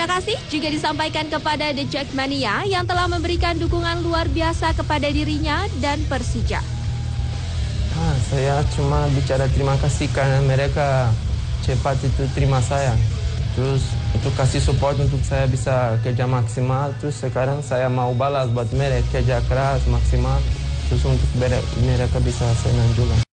Terima kasih juga disampaikan kepada The Jackmania yang telah memberikan dukungan luar biasa kepada dirinya dan Persija. Ah, saya cuma bicara terima kasih karena mereka cepat itu terima saya. Terus untuk kasih support untuk saya bisa kerja maksimal. Terus sekarang saya mau balas buat mereka kerja keras maksimal. Terus untuk mereka bisa senang juga.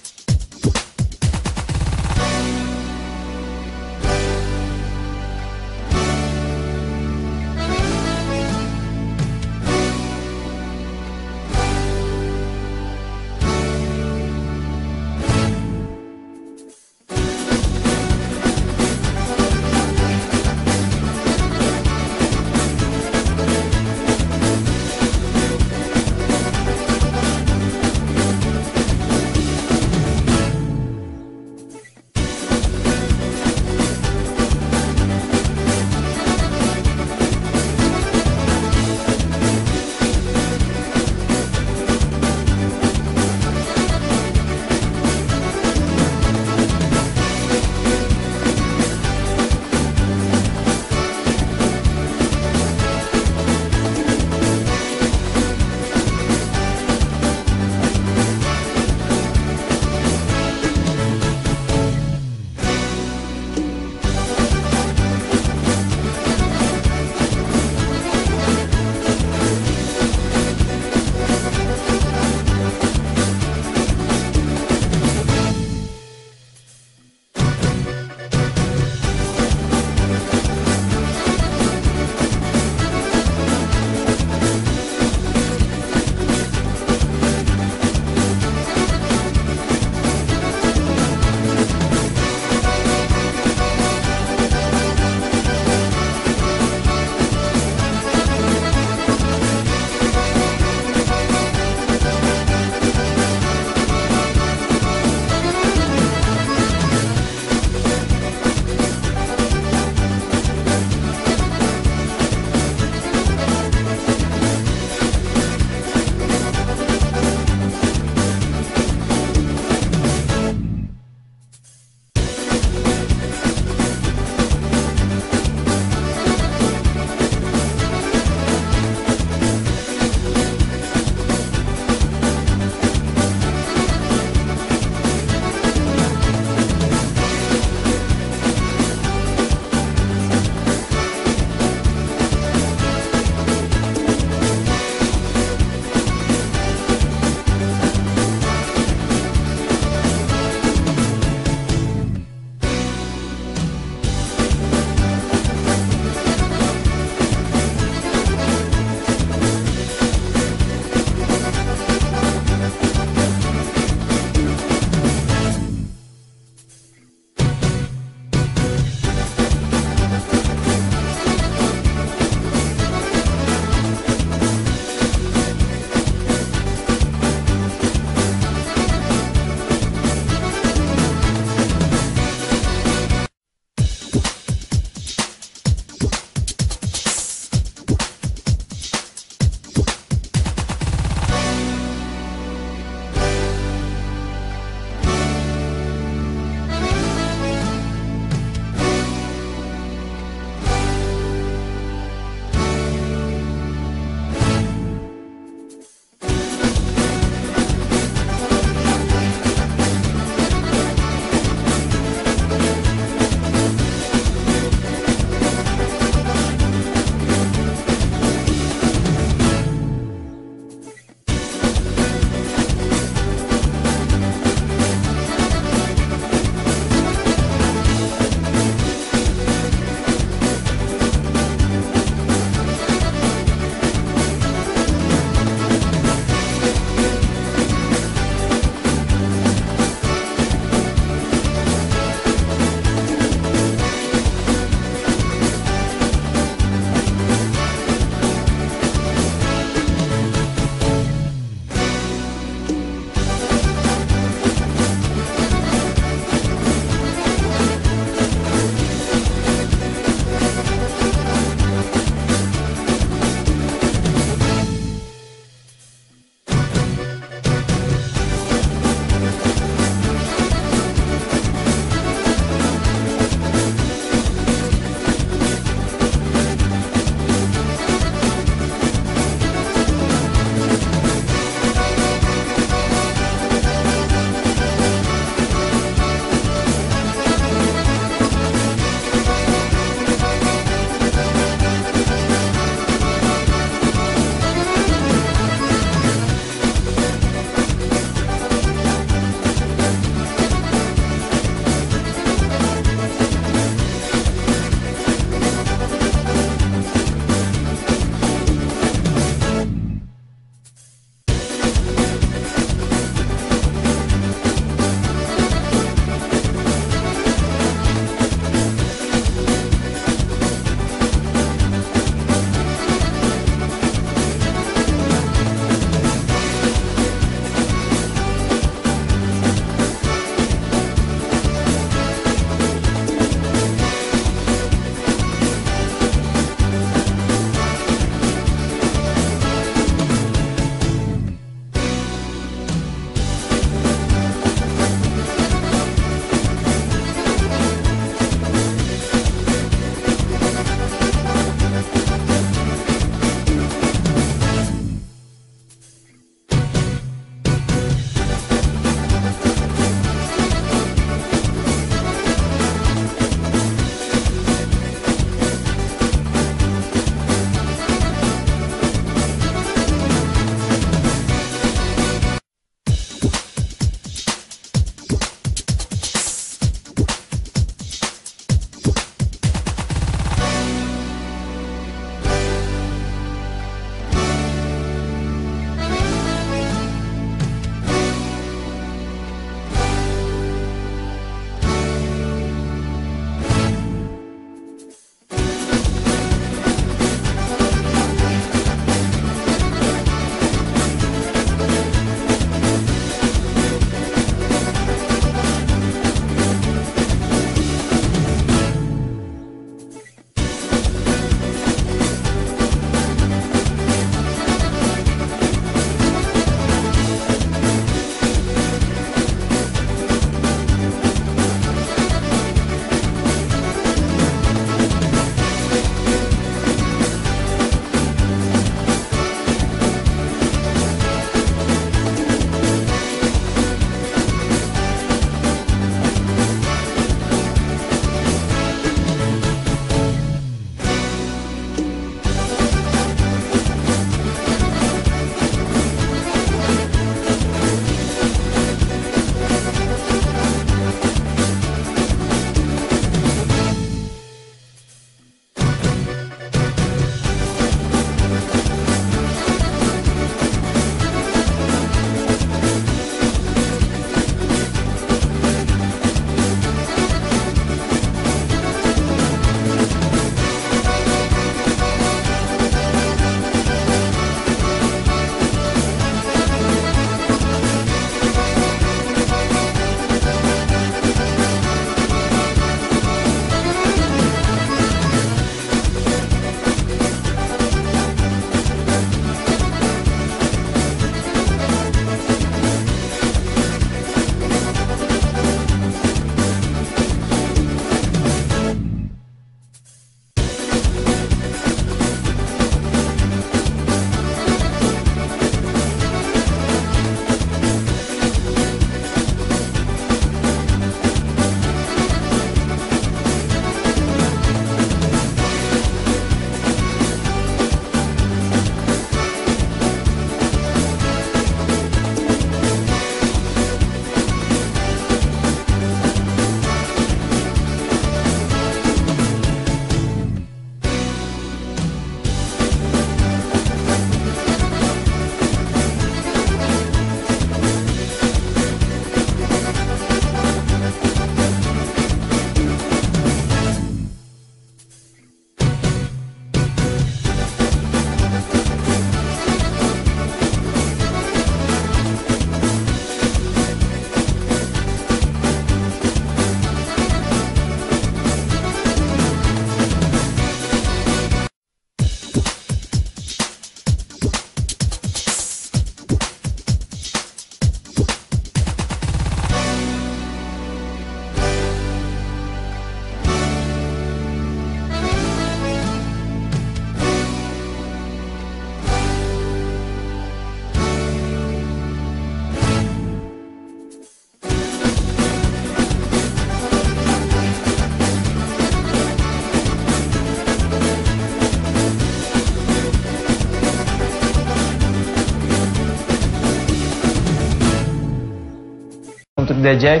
The Jack.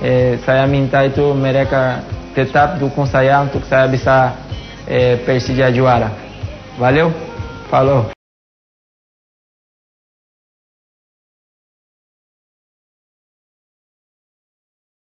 Eh, saya minta itu mereka tetap dukung saya untuk saya bisa eh, persija juara. Valeu? Falou!